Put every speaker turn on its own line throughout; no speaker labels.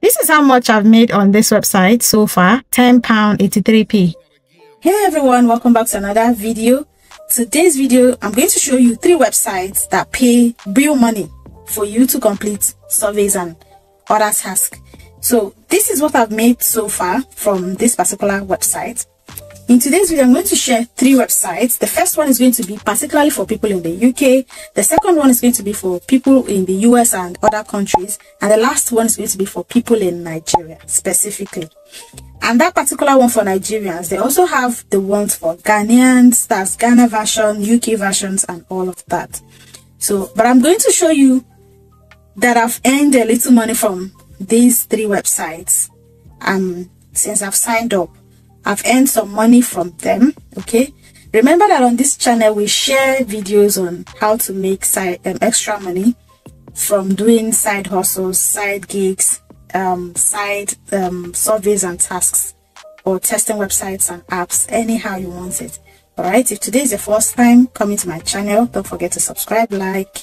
This is how much I've made on this website so far, £10.83p. Hey everyone, welcome back to another video. Today's video, I'm going to show you three websites that pay real money for you to complete surveys and other tasks. So this is what I've made so far from this particular website. In today's video, I'm going to share three websites. The first one is going to be particularly for people in the UK. The second one is going to be for people in the US and other countries. And the last one is going to be for people in Nigeria specifically. And that particular one for Nigerians, they also have the ones for Ghanaians, that's Ghana version, UK versions, and all of that. So, but I'm going to show you that I've earned a little money from these three websites um since I've signed up. I've earned some money from them, okay? Remember that on this channel, we share videos on how to make side, um, extra money from doing side hustles, side gigs, um, side um, surveys and tasks, or testing websites and apps, anyhow you want it. Alright, if today is your first time coming to my channel, don't forget to subscribe, like,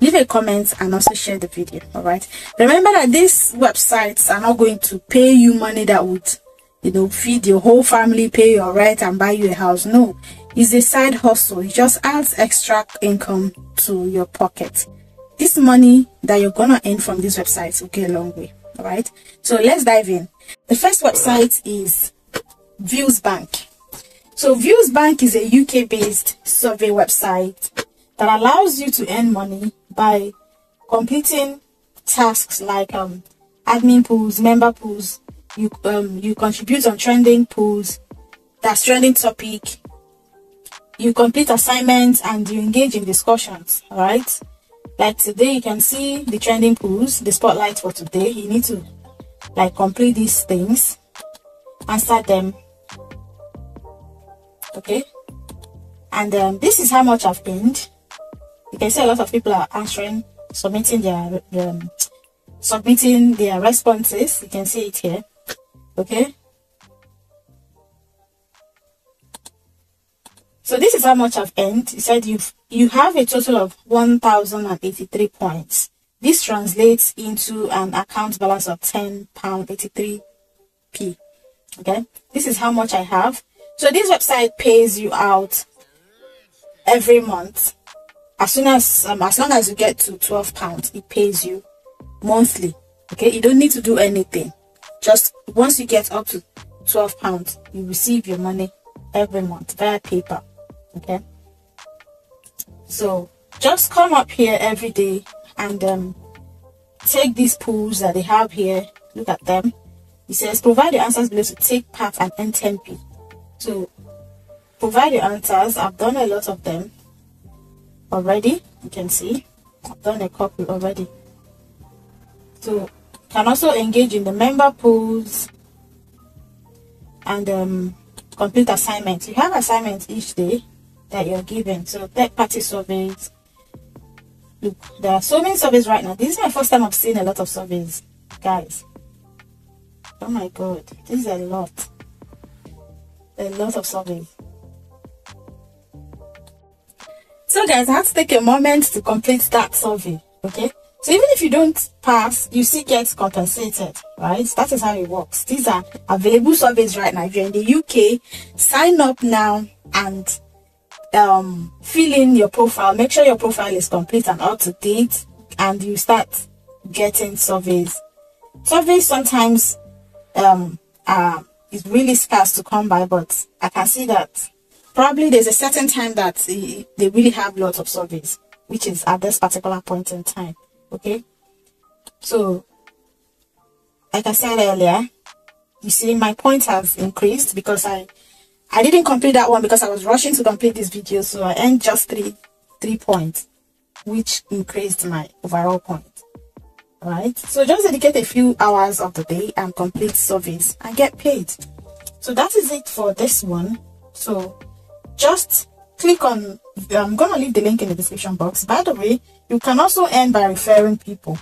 leave a comment and also share the video all right remember that these websites are not going to pay you money that would you know, feed your whole family, pay your rent, and buy you a house. No, it's a side hustle. It just adds extra income to your pocket. This money that you're gonna earn from these websites will go a long way. All right. So let's dive in. The first website is Views Bank. So Views Bank is a UK-based survey website that allows you to earn money by completing tasks like um, admin pools, member pools, you um you contribute on trending polls that's trending topic. You complete assignments and you engage in discussions all right like today you can see the trending polls the spotlight for today. You need to like complete these things answer them. Okay? And um, this is how much i've gained you can see a lot of people are answering submitting their um, submitting their responses. You can see it here okay? So this is how much i've earned. He said you you have a total of 1083 points. This translates into an account balance of 10 pound 83 p. Okay? This is how much i have. So this website pays you out every month. As soon as um, as long as you get to 12 pounds it pays you monthly. Okay? You don't need to do anything just once you get up to 12 pounds, you receive your money every month via PayPal. Okay. So just come up here every day and um, take these pools that they have here. Look at them. It says provide the answers below to take part and earn 10p. So provide the answers. I've done a lot of them already. You can see I've done a couple already. So can also engage in the member pools and um, complete assignments. You have assignments each day that you're given. So third party surveys. Look, there are so many surveys right now. This is my first time I've seen a lot of surveys, guys. Oh my god, this is a lot. A lot of surveys. So guys, I have to take a moment to complete that survey, okay? So even if you don't pass, you still get compensated, right? That is how it works. These are available surveys right now. If you're in the UK, sign up now and um, fill in your profile. Make sure your profile is complete and up to date and you start getting surveys. Surveys sometimes um, are, is really scarce to come by, but I can see that probably there's a certain time that they really have lots of surveys, which is at this particular point in time okay? So like i said earlier you see my points have increased because i i didn't complete that one because i was rushing to complete this video so i earned just three three points which increased my overall point. All right so just dedicate a few hours of the day and complete surveys and get paid. So that is it for this one. So just click on i'm gonna leave the link in the description box. By the way you can also earn by referring people.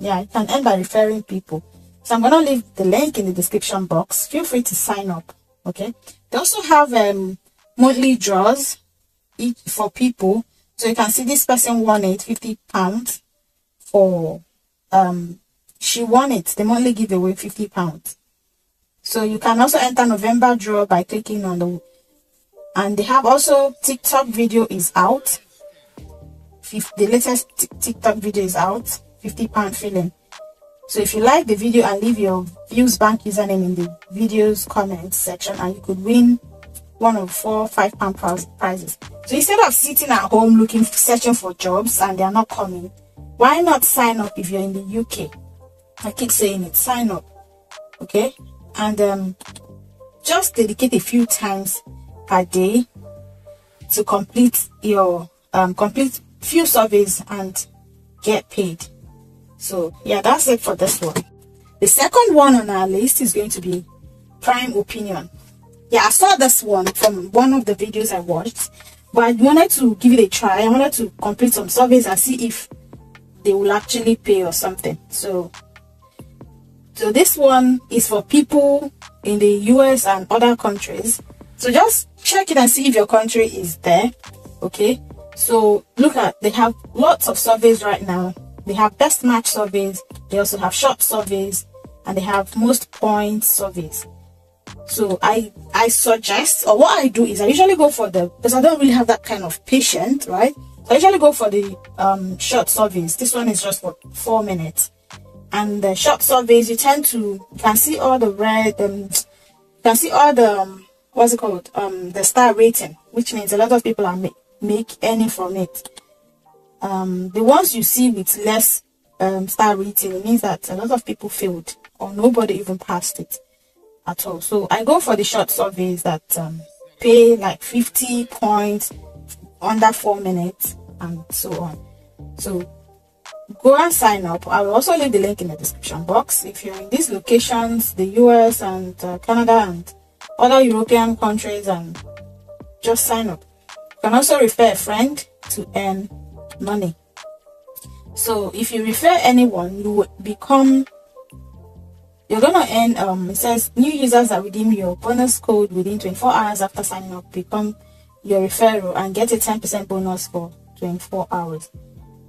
Yeah you can earn by referring people. So i'm gonna leave the link in the description box. Feel free to sign up okay? They also have um monthly draws each for people. So you can see this person won it 50 pounds for um she won it. The monthly giveaway 50 pounds. So you can also enter november draw by clicking on the and they have also tiktok video is out. The latest tiktok video is out. 50 pound filling. So if you like the video and leave your views bank username in the videos comment section and you could win one of four five pound prizes. So instead of sitting at home looking searching for jobs and they're not coming why not sign up if you're in the uk i keep saying it sign up okay? And um, just dedicate a few times per day to complete your um, complete few surveys and get paid. So yeah that's it for this one. The second one on our list is going to be prime opinion. Yeah i saw this one from one of the videos i watched but i wanted to give it a try. I wanted to complete some surveys and see if they will actually pay or something. So so this one is for people in the US and other countries. So just check it and see if your country is there. Okay. So look at, they have lots of surveys right now. They have best match surveys. They also have short surveys and they have most points surveys. So I, I suggest, or what I do is I usually go for the, because I don't really have that kind of patient, right? So I usually go for the um, short surveys. This one is just for four minutes and the short surveys you tend to can see all the red um you can see all the um, what's it called? Um the star rating which means a lot of people are make make any from it. Um the ones you see with less um star rating means that a lot of people failed or nobody even passed it at all. So i go for the short surveys that um, pay like 50 points under four minutes and so on. So go and sign up. I will also leave the link in the description box. If you're in these locations the us and uh, canada and other european countries and just sign up. You can also refer a friend to earn money. So if you refer anyone you will become you're gonna earn um it says new users that redeem your bonus code within 24 hours after signing up become your referral and get a 10 percent bonus for 24 hours.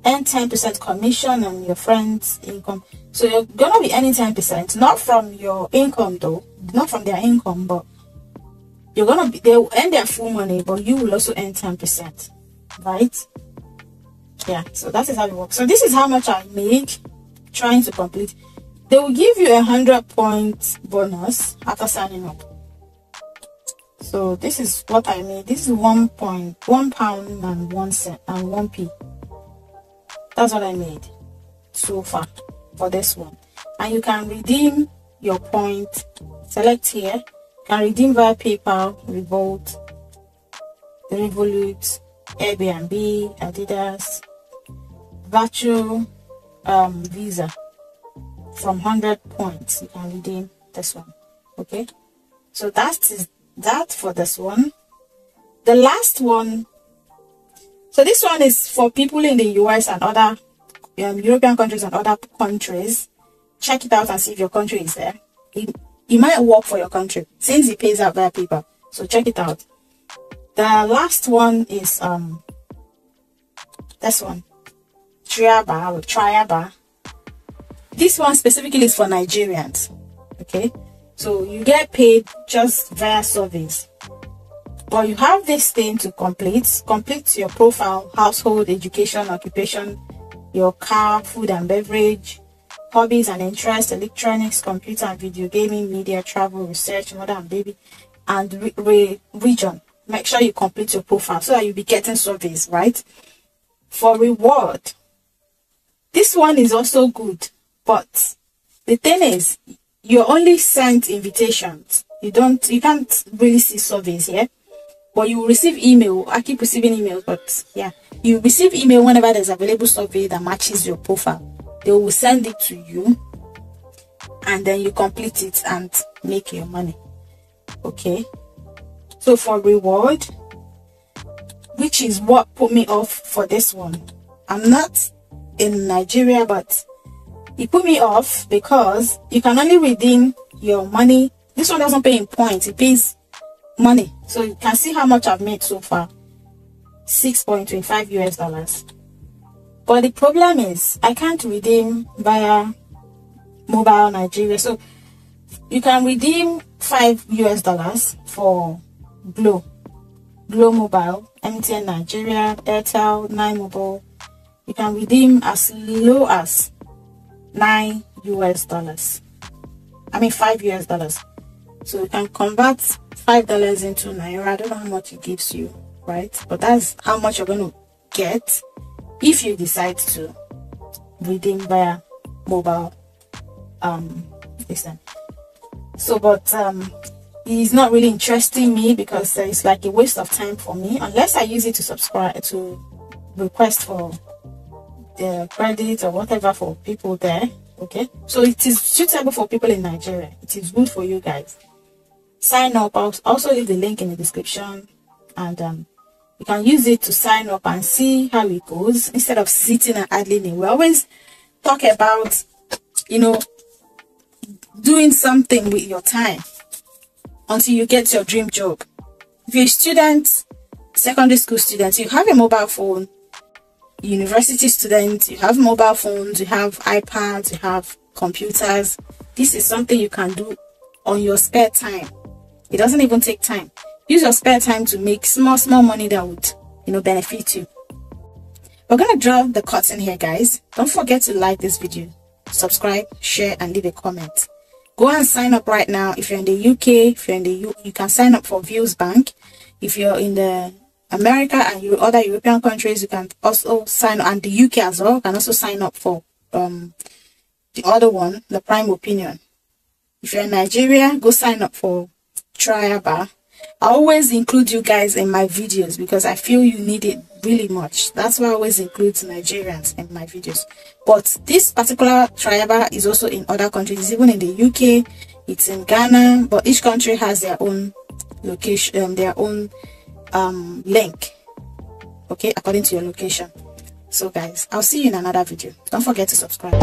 Earn 10% commission on your friend's income. So you're gonna be earning 10%, not from your income though, not from their income, but you're gonna be they'll earn their full money, but you will also earn 10%. Right? Yeah, so that is how it works. So this is how much I made trying to complete. They will give you a hundred point bonus after signing up. So this is what I made. This is one point one pound and one cent and one p that's what I made so far for this one. And you can redeem your point. Select here. Can redeem via PayPal, Revolt, Revolut, Airbnb, Adidas, virtual um, Visa from 100 points. You can redeem this one. Okay. So that is that for this one. The last one so this one is for people in the US and other um, European countries and other countries. Check it out and see if your country is there. It, it might work for your country since it pays out via PayPal. So check it out. The last one is um this one. Triaba or Triaba. This one specifically is for Nigerians. Okay. So you get paid just via surveys. But you have this thing to complete. Complete your profile, household, education, occupation, your car, food and beverage, hobbies and interests, electronics, computer and video gaming, media, travel, research, mother and baby, and re re region. Make sure you complete your profile so that you'll be getting surveys, right? For reward, this one is also good, but the thing is, you're only sent invitations. You don't, you can't really see surveys here but you will receive email i keep receiving emails but yeah you receive email whenever there's available survey that matches your profile they will send it to you and then you complete it and make your money okay so for reward which is what put me off for this one i'm not in nigeria but it put me off because you can only redeem your money this one doesn't pay in points it pays money. So you can see how much I've made so far. 6.25 US dollars. But the problem is I can't redeem via mobile Nigeria. So you can redeem five US dollars for Glo, Glo Mobile, MTN Nigeria, Airtel, Nine Mobile. You can redeem as low as nine US dollars. I mean five US dollars. So you can convert five dollars into naira. I don't know how much it gives you, right? But that's how much you're going to get if you decide to redeem via mobile um listen so but um it's not really interesting me because it's like a waste of time for me unless i use it to subscribe to request for the credit or whatever for people there okay? So it is suitable for people in nigeria. It is good for you guys. Sign up. I'll also leave the link in the description and um you can use it to sign up and see how it goes instead of sitting and idling we always talk about you know doing something with your time until you get your dream job. If you're a student, secondary school student, you have a mobile phone, university students, you have mobile phones, you have iPads, you have computers. This is something you can do on your spare time. It doesn't even take time. Use your spare time to make small, small money that would, you know, benefit you. We're going to draw the curtain here, guys. Don't forget to like this video, subscribe, share, and leave a comment. Go and sign up right now. If you're in the uk if you're in the U you can sign up for views bank. If you're in the america and other european countries you can also sign and the uk as well can also sign up for um the other one the prime opinion. If you're in nigeria go sign up for triaba I always include you guys in my videos because I feel you need it really much. That's why I always include Nigerians in my videos. But this particular tribe is also in other countries, it's even in the UK, it's in Ghana, but each country has their own location, um, their own um, link, okay, according to your location. So guys, I'll see you in another video. Don't forget to subscribe.